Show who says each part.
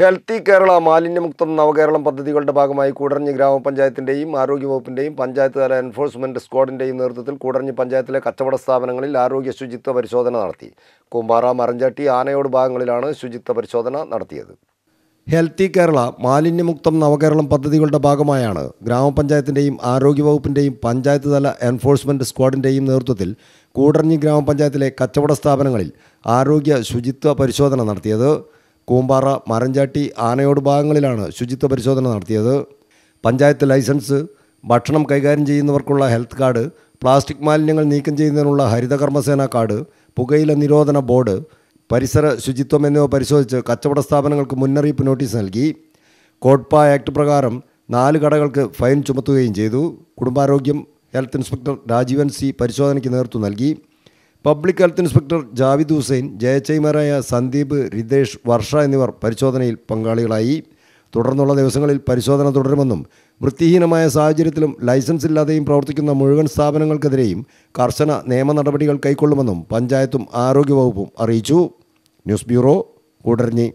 Speaker 1: Healthy Kerala മാലിന്യമുക്തം നവകേരളം പദ്ധതികളുടെ ഭാഗമായി കൂടഞ്ഞ് ഗ്രാമപഞ്ചായത്തിന്റെയും ആരോഗ്യവകുപ്പിന്റെയും പഞ്ചായത്ത് തല എൻഫോഴ്സ്മെന്റ് സ്ക്വാഡിന്റെയും നേതൃത്വത്തിൽ കൂടഞ്ഞ് പഞ്ചായത്തിലെ കച്ചവട സ്ഥാപനങ്ങളിൽ ആരോഗ്യ ശുചിത്വ പരിശോധന നടത്തി. കുമ്പാറ മറഞ്ചാട്ടി ആനയോട് ഭാഗങ്ങളിലാണ് ശുചിത്വ പരിശോധന നടത്തിയത്. ഹെൽത്തി കേരള മാലിന്യമുക്തം നവകേരളം പദ്ധതികളുടെ ഭാഗമായാണ് ഗ്രാമപഞ്ചായത്തിന്റെയും ആരോഗ്യവകുപ്പിന്റെയും പഞ്ചായത്ത് തല എൻഫോഴ്സ്മെന്റ് സ്ക്വാഡിന്റെയും നേതൃത്വത്തിൽ കൂടഞ്ഞ് ഗ്രാമപഞ്ചായത്തിലെ കച്ചവട സ്ഥാപനങ്ങളിൽ ആരോഗ്യ ശുചിത്വ പരിശോധന നടത്തിയത്. കൂമ്പാറ മരഞ്ചാട്ടി ആനയോട് ഭാഗങ്ങളിലാണ് ശുചിത്വ പരിശോധന നടത്തിയത്. പഞ്ചായത്ത് ലൈസൻസ് ഭക്ഷണം കൈകാര്യം ചെയ്യുന്നവർക്കുള്ള ഹെൽത്ത് കാർഡ് പ്ലാസ്റ്റിക് മാലിന്യങ്ങൾ നീക്കം ചെയ്യുന്നതിനുള്ള ഹരിതകർമ്മസേന കാർഡ് പുകയില നിരോധന ബോർഡ് പരിസര ശുചിത്വം എന്നിവ പരിശോധിച്ച് കച്ചവട സ്ഥാപനങ്ങൾക്ക് മുന്നറിയിപ്പ് നോട്ടീസ് നൽകി. കോഡ്പ ആക്ട് പ്രകാരം നാല് കടകൾക്ക് ഫൈൻ ചുമത്തുകയും ചെയ്തു. കുടുംബാരോഗ്യം ഹെൽത്ത് ഇൻസ്പെക്ടർ രാജീവൻ സി പരിശോധനയ്ക്ക് നേതൃത്വം നൽകി. Public health inspector Javid Hussain ജയച്ചൈമാരായ Sandeep Ritesh Varsha എന്നിവർ പരിശോധനയിൽ പങ്കാളികളായി. തുടർന്നുള്ള ദിവസങ്ങളിൽ പരിശോധന തുടരുമെന്നും വൃത്തിഹീനമായ സാഹചര്യത്തിലും ലൈസൻസ് ഇല്ലാതെയും പ്രവർത്തിക്കുന്ന മുഴുവൻ സ്ഥാപനങ്ങൾക്കെതിരെയും കർശന നിയമ നടപടികൾ കൈക്കൊള്ളുമെന്നും പഞ്ചായത്തും ആരോഗ്യവകുപ്പും അറിയിച്ചു. News bureau Koodaranji.